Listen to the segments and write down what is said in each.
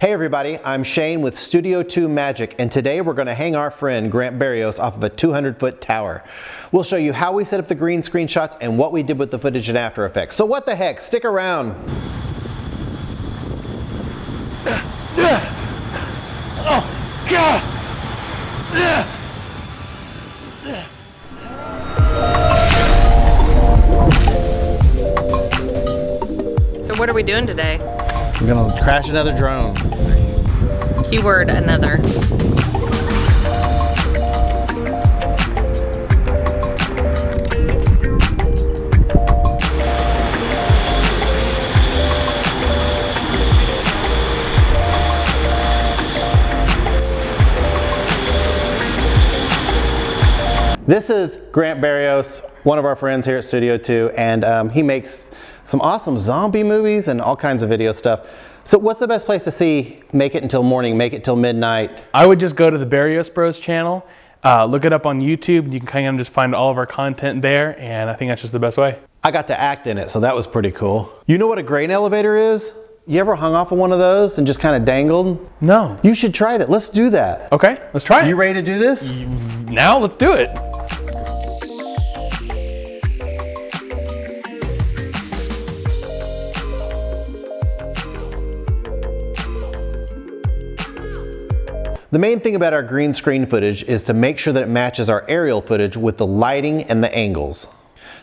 Hey everybody, I'm Shane with Studio 2 Magic and today we're going to hang our friend Grant Berrios off of a 200 foot tower. We'll show you how we set up the green screen shots and what we did with the footage in After Effects. So what the heck, stick around. Oh! So what are we doing today? We're gonna crash another drone. Keyword another. This is Grant Berrios, one of our friends here at Studio 2, and um, he makes some awesome zombie movies and all kinds of video stuff. So what's the best place to see Make It Until Morning, Make It Till Midnight? I would just go to the Berrios Bros channel, uh, look it up on YouTube, and you can kind of just find all of our content there, and I think that's just the best way. I got to act in it, so that was pretty cool. You know what a grain elevator is? You ever hung off of one of those and just kind of dangled? No. You should try that. Let's do that. Okay, let's try it. You ready to do this? Now let's do it. The main thing about our green screen footage is to make sure that it matches our aerial footage with the lighting and the angles.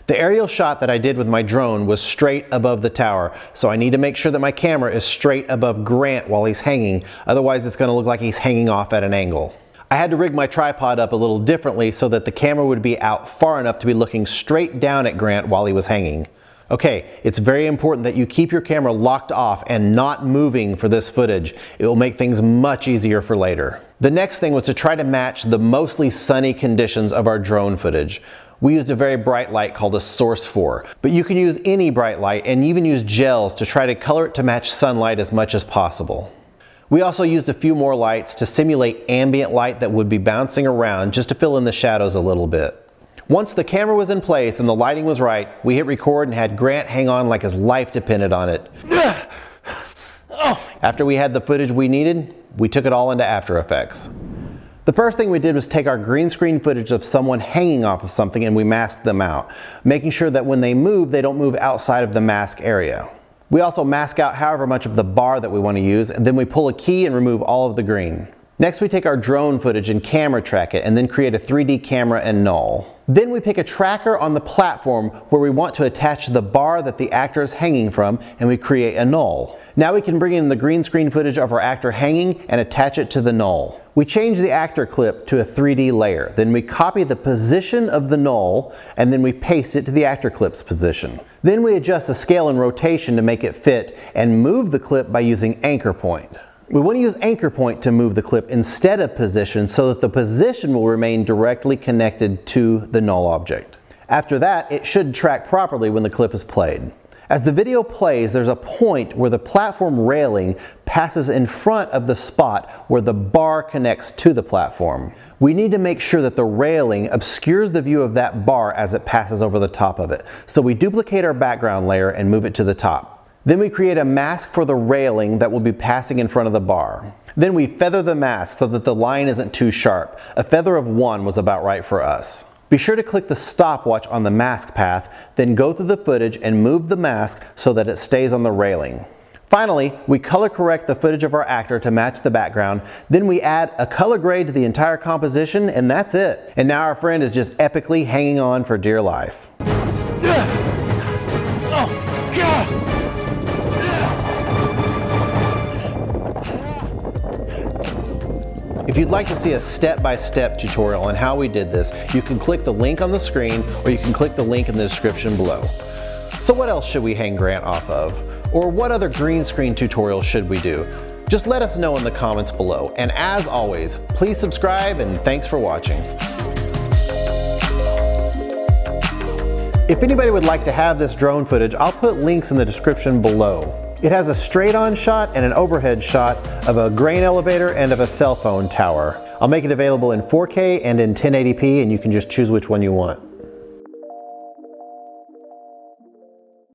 The aerial shot that I did with my drone was straight above the tower, so I need to make sure that my camera is straight above Grant while he's hanging, otherwise it's going to look like he's hanging off at an angle. I had to rig my tripod up a little differently so that the camera would be out far enough to be looking straight down at Grant while he was hanging. Okay, it's very important that you keep your camera locked off and not moving for this footage. It will make things much easier for later. The next thing was to try to match the mostly sunny conditions of our drone footage. We used a very bright light called a Source 4, but you can use any bright light and even use gels to try to color it to match sunlight as much as possible. We also used a few more lights to simulate ambient light that would be bouncing around just to fill in the shadows a little bit. Once the camera was in place and the lighting was right, we hit record and had Grant hang on like his life depended on it. After we had the footage we needed, we took it all into After Effects. The first thing we did was take our green screen footage of someone hanging off of something and we masked them out, making sure that when they move, they don't move outside of the mask area. We also mask out however much of the bar that we want to use, and then we pull a key and remove all of the green. Next we take our drone footage and camera track it and then create a 3D camera and null. Then we pick a tracker on the platform where we want to attach the bar that the actor is hanging from and we create a null. Now we can bring in the green screen footage of our actor hanging and attach it to the null. We change the actor clip to a 3D layer. Then we copy the position of the null and then we paste it to the actor clip's position. Then we adjust the scale and rotation to make it fit and move the clip by using anchor point. We want to use anchor point to move the clip instead of position so that the position will remain directly connected to the null object. After that, it should track properly when the clip is played. As the video plays, there's a point where the platform railing passes in front of the spot where the bar connects to the platform. We need to make sure that the railing obscures the view of that bar as it passes over the top of it. So we duplicate our background layer and move it to the top. Then we create a mask for the railing that will be passing in front of the bar. Then we feather the mask so that the line isn't too sharp. A feather of one was about right for us. Be sure to click the stopwatch on the mask path, then go through the footage and move the mask so that it stays on the railing. Finally, we color correct the footage of our actor to match the background, then we add a color grade to the entire composition and that's it. And now our friend is just epically hanging on for dear life. Oh, If you'd like to see a step-by-step -step tutorial on how we did this, you can click the link on the screen or you can click the link in the description below. So what else should we hang Grant off of? Or what other green screen tutorial should we do? Just let us know in the comments below. And as always, please subscribe and thanks for watching. If anybody would like to have this drone footage, I'll put links in the description below. It has a straight on shot and an overhead shot of a grain elevator and of a cell phone tower. I'll make it available in 4K and in 1080p and you can just choose which one you want.